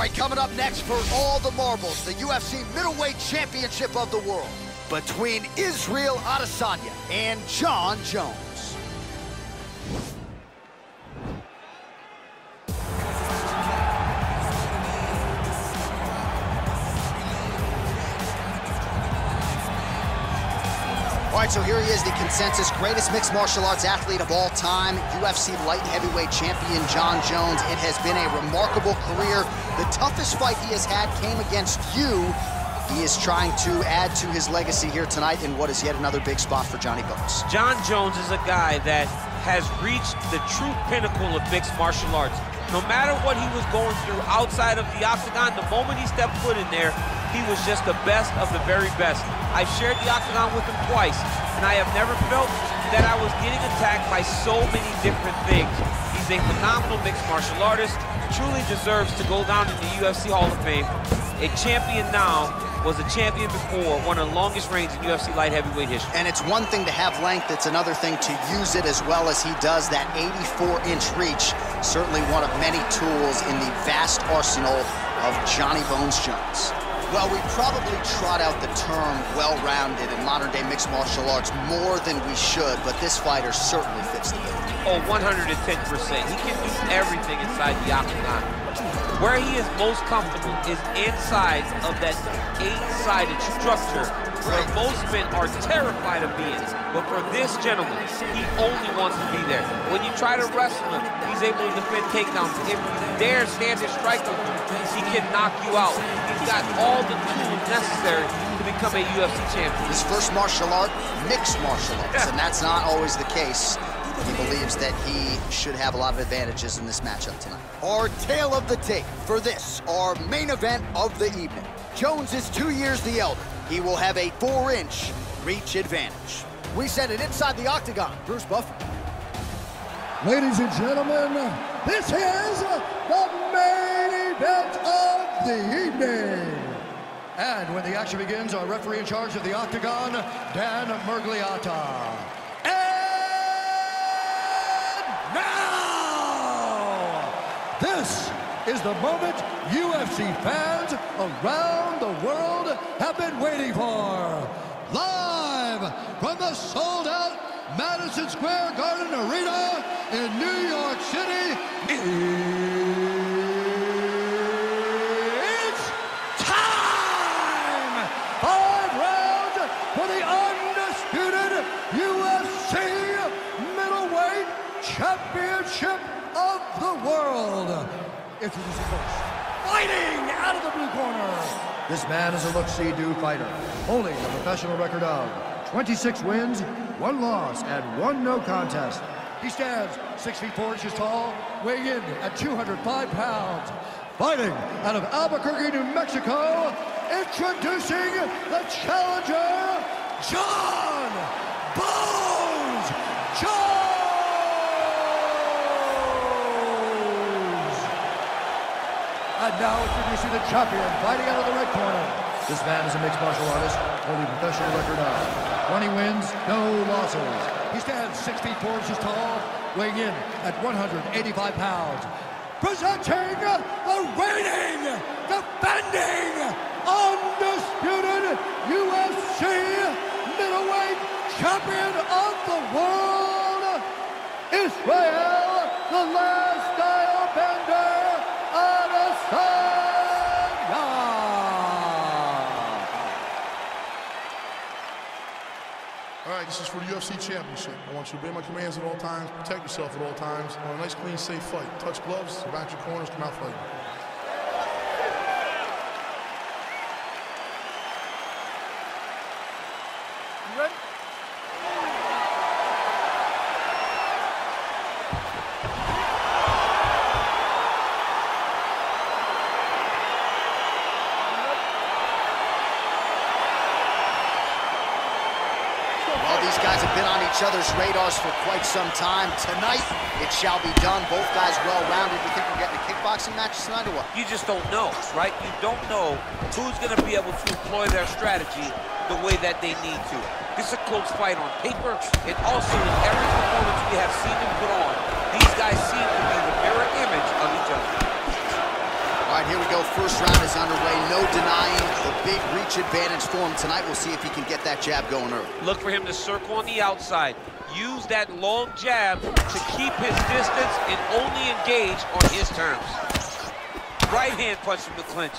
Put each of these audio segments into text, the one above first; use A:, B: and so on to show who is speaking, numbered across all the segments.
A: All right, coming up next for all the marbles, the UFC Middleweight Championship of the World between Israel Adesanya and Jon Jones. Right, so here he is, the consensus greatest mixed martial arts athlete of all time, UFC light heavyweight champion Jon Jones. It has been a remarkable career. The toughest fight he has had came against you. He is trying to add to his legacy here tonight in what is yet another big spot for Johnny Bones.
B: Jon Jones is a guy that has reached the true pinnacle of mixed martial arts. No matter what he was going through outside of the octagon, the moment he stepped foot in there, he was just the best of the very best. I've shared the octagon with him twice, and I have never felt that I was getting attacked by so many different things. He's a phenomenal mixed martial artist, truly deserves to go down in the UFC Hall of Fame. A champion now, was a champion before, one of the longest reigns in UFC light heavyweight history.
A: And it's one thing to have length, it's another thing to use it as well as he does. That 84-inch reach, certainly one of many tools in the vast arsenal of Johnny Bones Jones. Well, we probably trot out the term well-rounded in modern-day mixed martial arts more than we should, but this fighter certainly fits the bill.
B: Oh, 110%. He can do everything inside the octagon. Where he is most comfortable is inside of that eight-sided structure where most men are terrified of being. But for this gentleman, he only wants to be there. When you try to wrestle him, he's able to defend takedowns. If you dare stand and strike him, he can knock you out. He's got all the tools necessary to become a UFC champion.
A: His first martial art, mixed martial arts, yeah. and that's not always the case. He believes that he should have a lot of advantages in this matchup tonight. Our tale of the tape for this, our main event of the evening. Jones is two years the elder. He will have a four-inch reach advantage. We send it inside the octagon. Bruce Buffer.
C: Ladies and gentlemen, this is the main event of the evening. And when the action begins, our referee in charge of the octagon, Dan Miragliotta. And now, this is the moment UFC fans around the world have been waiting for. Live from the sold-out Madison Square Garden Arena in New York City. It's time! Five rounds for the undisputed UFC Middleweight Championship of the World. Introducing first, fighting out of the blue corner. Man is a look-see do fighter, holding a professional record of 26 wins, one loss, and one no contest. He stands 6 feet 4 inches tall, weighing in at 205 pounds. Fighting out of Albuquerque, New Mexico, introducing the challenger, Jon Bones Jones! And now introducing the champion, fighting out of the red corner. This man is a mixed martial artist, holding professional record of 20 wins, no losses. He stands 6 feet 4 inches tall, weighing in at 185 pounds. Presenting the reigning, defending, undisputed UFC middleweight champion of the world, Israel, the last Stylebender, Adesanya.
D: All right, this is for the UFC Championship. I want you to obey my commands at all times, protect yourself at all times. On a nice, clean, safe fight. Touch gloves, back your corners, come out fighting.
A: For quite some time. Tonight, it shall be done. Both guys well-rounded. You think we're getting a kickboxing match tonight or what?
B: You just don't know, right? You don't know who's going to be able to employ their strategy the way that they need to. This is a close fight on paper, and also in every performance we have seen them put on, these guys seem to be the mirror image of each other.
A: All right, here we go. First round is underway. No denying the big reach advantage for him tonight. We'll see if he can get that jab going early.
B: Look for him to circle on the outside. Use that long jab to keep his distance and only engage on his terms. Right hand punch from the clinch.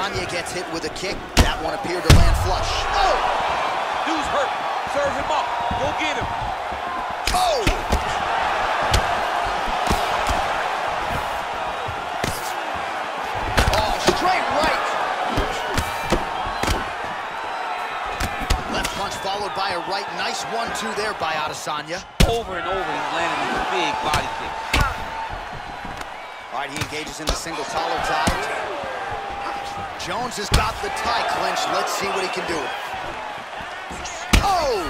A: Adesanya gets hit with a kick. That one appeared to land flush. Oh!
B: Dude's hurt. Serve him up. Go get him.
A: Oh! Oh, straight right. Left punch followed by a right. Nice one-two there by Adesanya.
B: Over and over, he's landing these big body kicks.
A: All right, he engages in the single collar tie. Jones has got the tie clinch. Let's see what he can do. Oh!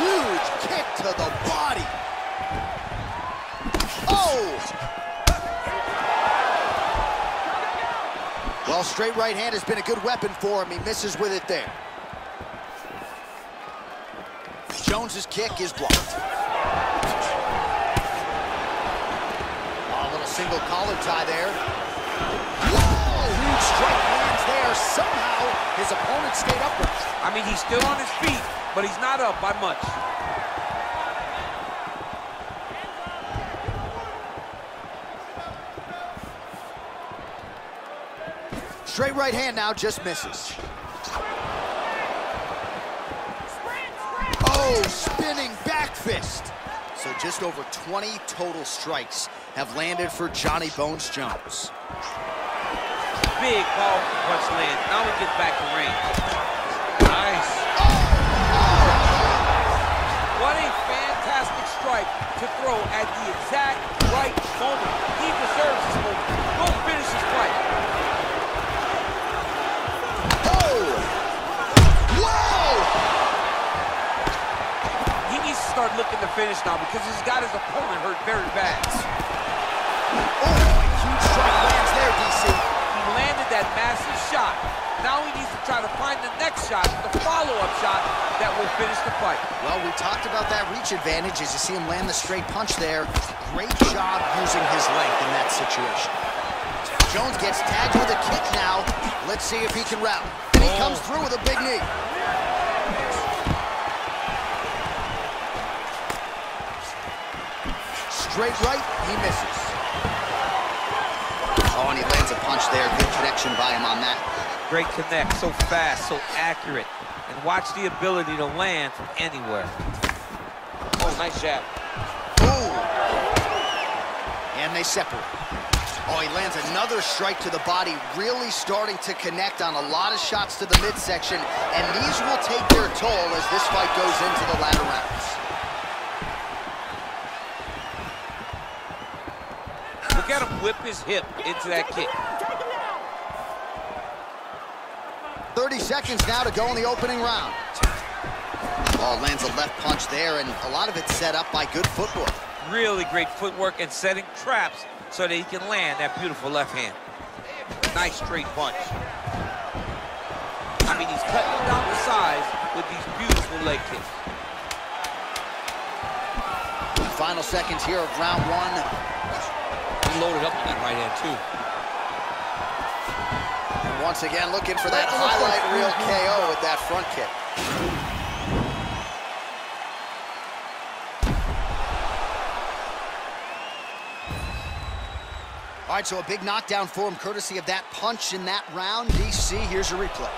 A: Huge kick to the body. Oh! Well, straight right hand has been a good weapon for him. He misses with it there. Jones's kick is blocked. A little single collar tie there. Whoa! Huge strike there. Somehow, his opponent stayed upright.
B: I mean, he's still on his feet, but he's not up by much.
A: Straight right hand now just misses. Oh, spinning back fist. So just over 20 total strikes have landed for Johnny Bones Jones
B: big powerful punch lands. Now he gets back to range. Nice. What a fantastic strike to throw at the exact right moment. He deserves this moment. Go finish his fight.
A: Oh! Whoa!
B: He needs to start looking to finish now because he's got his opponent hurt very bad. That massive shot. Now he needs to try to find the next shot, the follow-up shot that will finish the fight.
A: Well, we talked about that reach advantage as you see him land the straight punch there. Great job using his length in that situation. Jones gets tagged with a kick now. Let's see if he can route. And he comes through with a big knee. Straight right, he misses. Oh, and he lands a punch there. Good connection by him on that.
B: Great connect, so fast, so accurate. And watch the ability to land from anywhere. Oh, nice jab.
A: Ooh. And they separate. Oh, he lands another strike to the body, really starting to connect on a lot of shots to the midsection, and these will take their toll as this fight goes into the latter rounds.
B: Look at him whip his hip into that kick.
A: 30 seconds now to go in the opening round. Oh, lands a left punch there, and a lot of it set up by good footwork.
B: Really great footwork and setting traps so that he can land that beautiful left hand. Nice straight punch. I mean, he's cutting down the size with these beautiful leg kicks.
A: Final seconds here of round one.
B: He loaded up with that right hand, too.
A: And once again, looking for that highlight reel KO with that front kick. All right, so a big knockdown for him, courtesy of that punch in that round. DC, here's a replay.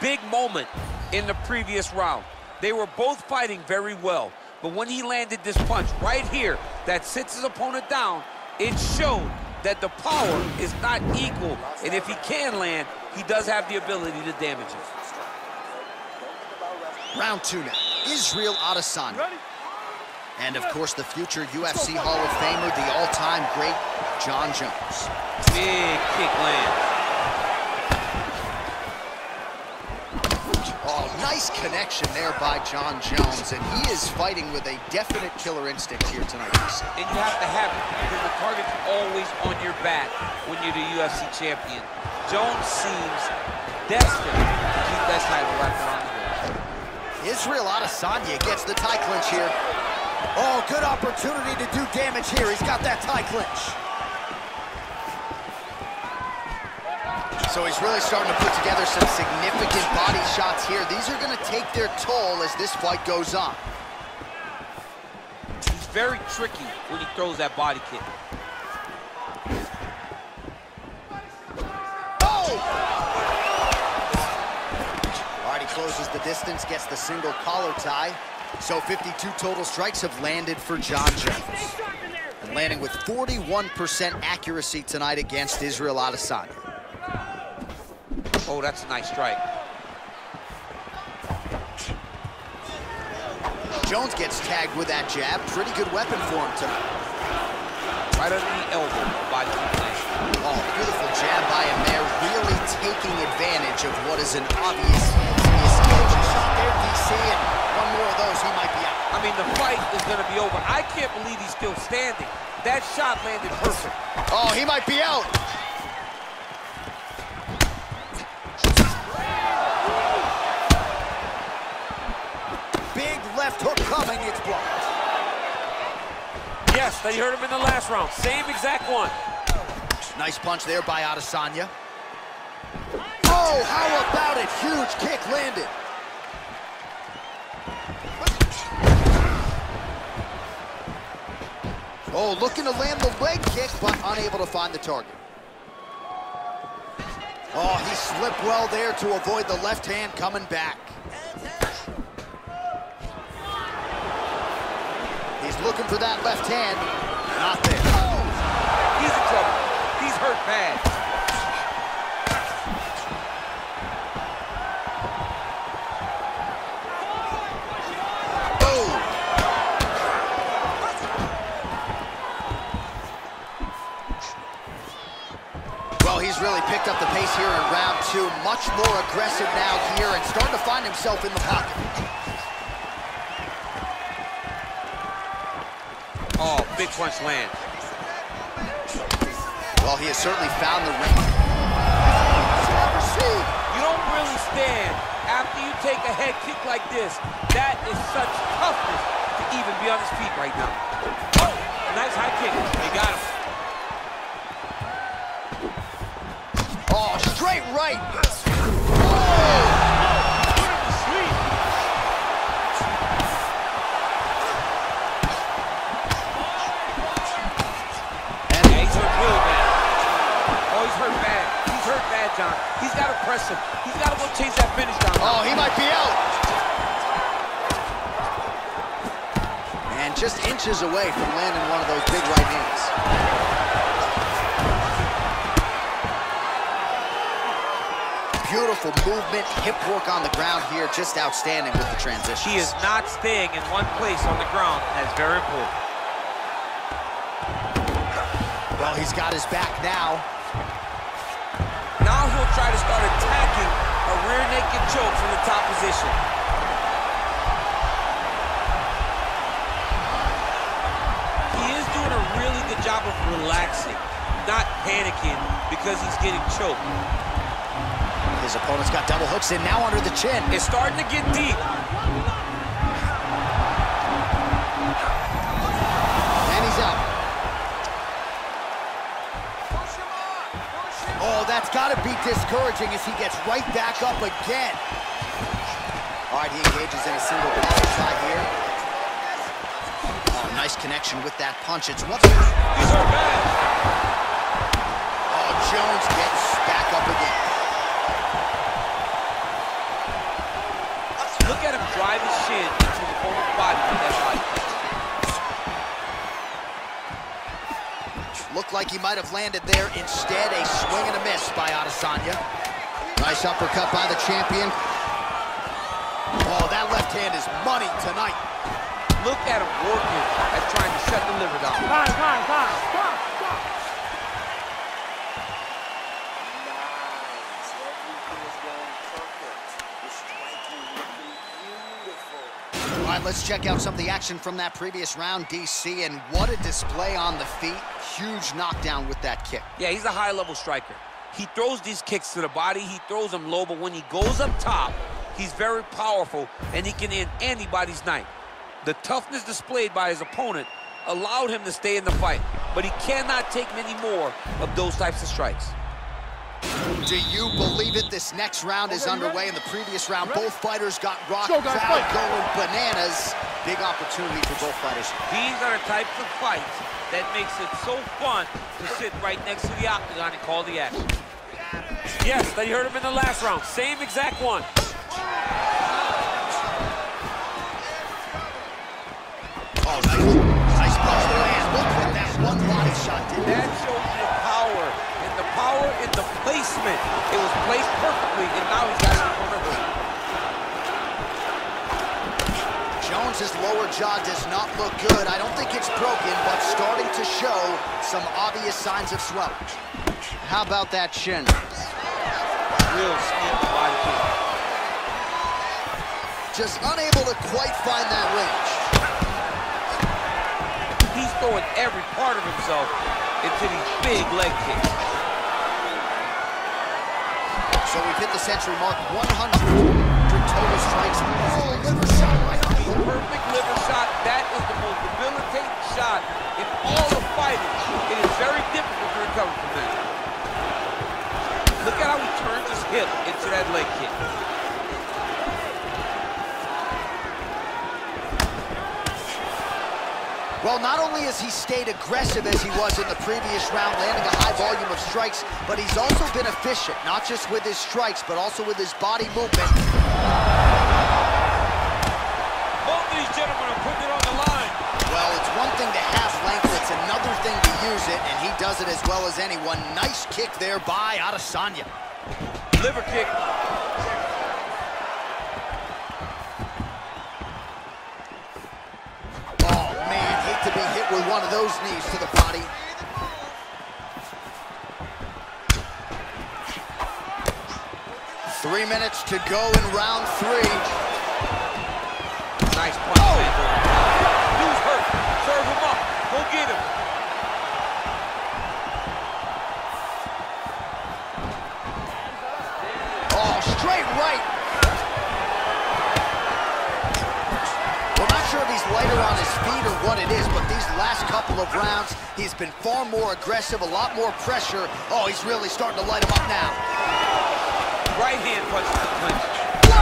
B: Big moment in the previous round. They were both fighting very well. But when he landed this punch right here that sits his opponent down, it showed that the power is not equal. And if he can land, he does have the ability to damage it.
A: Round two now. Israel Adesanya. And of course, the future UFC Hall of Famer, the all-time great Jon Jones.
B: Big kick land.
A: Nice connection there by Jon Jones, and he is fighting with a definite killer instinct here tonight.
B: And you have to have it because the target's always on your back when you're the UFC champion. Jones seems destined to keep that title wrapped around the
A: waist. Israel Adesanya gets the tie clinch here. Oh, good opportunity to do damage here. He's got that tie clinch. So he's really starting to put together some significant body shots here. These are going to take their toll as this fight goes on.
B: He's very tricky when he throws that body kick.
A: Oh! All right, he closes the distance, gets the single collar tie. So 52 total strikes have landed for Jon Jones. And landing with 41% accuracy tonight against Israel Adesanya.
B: Oh, that's a nice strike.
A: Jones gets tagged with that jab. Pretty good weapon for him tonight.
B: Right under the elbow, body
A: Oh, beautiful jab by him there. Really taking advantage of what is an obvious, obvious shot there, DC, and one more of those, he might be out.
B: I mean, the fight is going to be over. I can't believe he's still standing. That shot landed perfect.
A: Oh, he might be out.
B: Yes, they heard him in the last round. Same exact one.
A: Nice punch there by Adesanya. Oh, how about it? Huge kick landed. Oh, looking to land the leg kick, but unable to find the target. Oh, he slipped well there to avoid the left hand coming back. Looking for that left hand. Not there. Oh!
B: He's in trouble. He's hurt bad.
A: Well, he's really picked up the pace here in round two. Much more aggressive now here and starting to find himself in the pocket.
B: Oh, big punch land.
A: Well, he has certainly found the ring.
B: You don't really stand after you take a head kick like this. That is such toughness to even be on his feet right now. Oh, nice high kick. They got
A: him. Oh, straight right.
B: Jon. He's got to press him. He's got to go chase that finish down.
A: Oh, he might be out. And just inches away from landing one of those big right hands. Beautiful movement, hip work on the ground here, just outstanding with the transition.
B: He is not staying in one place on the ground. That's very important.
A: Well, he's got his back now.
B: He'll try to start attacking a rear naked choke from the top position. He is doing a really good job of relaxing, not panicking because he's getting choked.
A: His opponent's got double hooks in, now under the chin.
B: It's starting to get deep.
A: That's got to be discouraging as he gets right back up again. All right, he engages in a single collar tie here. Oh, nice connection with that punch. It's what?
B: These are bad.
A: Oh, Jones gets like he might have landed there. Instead, a swing and a miss by Adesanya. Nice uppercut by the champion. Oh, that left hand is money tonight.
B: Look at him working at trying to shut the liver down.
E: Time, time, time. Stop, stop.
F: Nice. Everything is going perfect. The striking looking beautiful.
A: All right, let's check out some of the action from that previous round, DC, and what a display on the feet. Huge knockdown with that kick.
B: Yeah, he's a high-level striker. He throws these kicks to the body, he throws them low, but when he goes up top, he's very powerful, and he can end anybody's night. The toughness displayed by his opponent allowed him to stay in the fight, but he cannot take many more of those types of strikes.
A: Do you believe it? This next round is underway. In the previous round, both fighters got rocked.
C: Let's go, guys,
A: Crowd
C: fight.
A: going bananas. Big opportunity for both fighters.
B: These are the types of fights that makes it so fun to sit right next to the octagon and call the action.
E: Yes, that you heard him in the last round. Same exact one.
A: Oh, nice, nice punch to land. Look at that one body shot. Did
B: That shows you the power, and the power in the placement. It was placed perfectly, and now he's got it in front of him.
A: Jones's lower jaw does not look good. I don't think it's broken, but starting to show some obvious signs of swelling. How about that shin?
B: Real skin body kick.
A: Just unable to quite find that range.
B: He's throwing every part of himself into these big leg kicks.
A: So we've hit the century mark, 100 total strikes. Oh, liver shot right on the
B: Perfect liver shot. That is the most debilitating shot in all of fighting. It is very difficult to recover from that. Look at how he turns his hip into that leg kick.
A: Well, not only has he stayed aggressive as he was in the previous round, landing a high volume of strikes, but he's also been efficient, not just with his strikes, but also with his body movement.
E: Both these gentlemen are putting it on the line.
A: Well, it's one thing to have length, it's another thing to use it, and he does it as well as anyone. Nice kick there by Adesanya.
B: Liver kick.
A: Oh, man, hate to be hit with one of those knees to the body. Three minutes to go in round three.
B: Nice punch, oh. Dude's hurt. Serve him up. Go get him.
A: Oh, straight right. On his feet or what it is, but these last couple of rounds, he's been far more aggressive, a lot more pressure. Oh, he's really starting to light him up now.
B: Right hand punch to the clinch.
A: Whoa!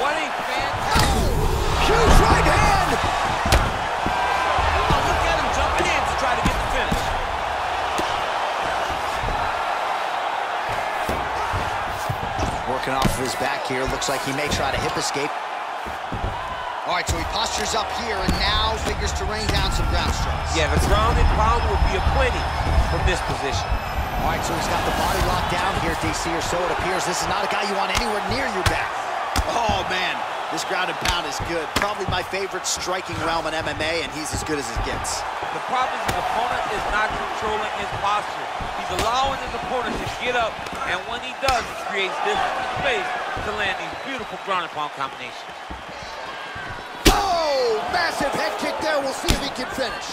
B: What a fantastic.
A: Huge right hand!
B: Oh, look at him jumping in to try to get the finish.
A: Working off of his back here. Looks like he may try to hip escape. All right, so he postures up here and now figures to rain down some ground strikes.
B: Yeah, the ground and pound would be a plenty from this position.
A: All right, so he's got the body locked down here, DC, or so it appears. This is not a guy you want anywhere near your back. Oh, man, this ground and pound is good. Probably my favorite striking realm in MMA, and he's as good as it gets.
B: The problem is his opponent is not controlling his posture. He's allowing his opponent to get up, and when he does, he creates distance and space to land these beautiful ground and pound combinations.
A: Massive head kick there. We'll see if he can finish.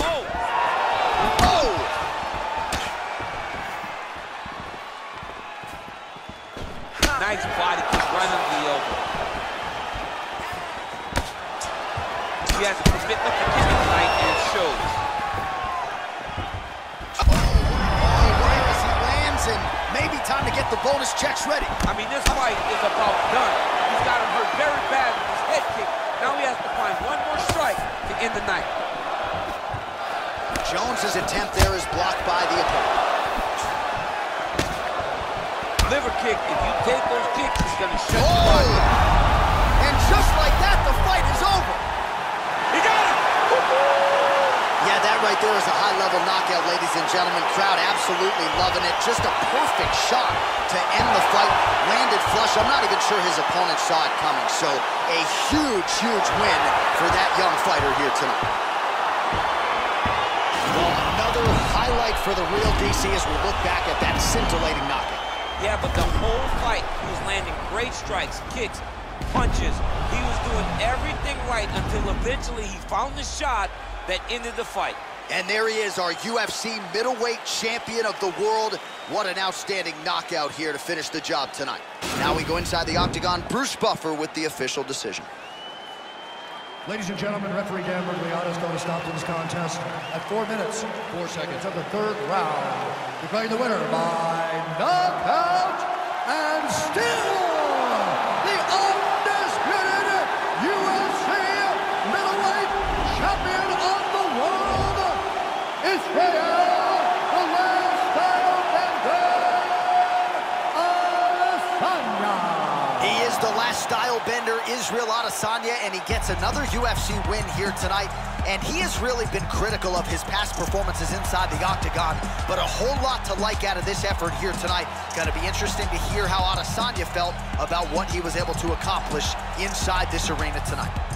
B: Oh!
A: Oh!
B: Nice body kick right under the elbow. He has a commitment to killing tonight, and shows.
A: To get the bonus checks ready.
B: I mean, this fight is about done. He's got him hurt very bad with his head kick. Now he has to find one more strike to end the night.
A: Jones's attempt there is blocked by the opponent.
B: liver kick. If you take those kicks, it's going to shut
A: Oh! And just like that, the fight is over.
E: He got him!
A: Yeah, that right there is a high-level knockout, ladies and gentlemen. Crowd absolutely loving it. Just a perfect shot to end the fight. Landed flush. I'm not even sure his opponent saw it coming. So a huge, huge win for that young fighter here tonight. Well, another highlight for the real DC as we look back at that scintillating knockout.
B: Yeah, but the whole fight, he was landing great strikes, kicks, punches. He was doing everything right until eventually he found the shot that ended the fight.
A: And there he is, our UFC middleweight champion of the world. What an outstanding knockout here to finish the job tonight. Now we go inside the octagon. Bruce Buffer with the official decision.
C: Ladies and gentlemen, referee Dan Miragliotta is going to stop this contest at 4 minutes, 4 seconds of the third round. Declaring the winner by knockout
A: Stylebender, Israel Adesanya, and he gets another UFC win here tonight. And he has really been critical of his past performances inside the octagon, but a whole lot to like out of this effort here tonight. Going to be interesting to hear how Adesanya felt about what he was able to accomplish inside this arena tonight.